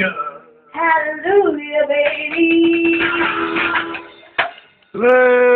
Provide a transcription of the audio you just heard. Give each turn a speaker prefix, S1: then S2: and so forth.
S1: Hallelujah.
S2: Hallelujah, baby.
S1: Hallelujah.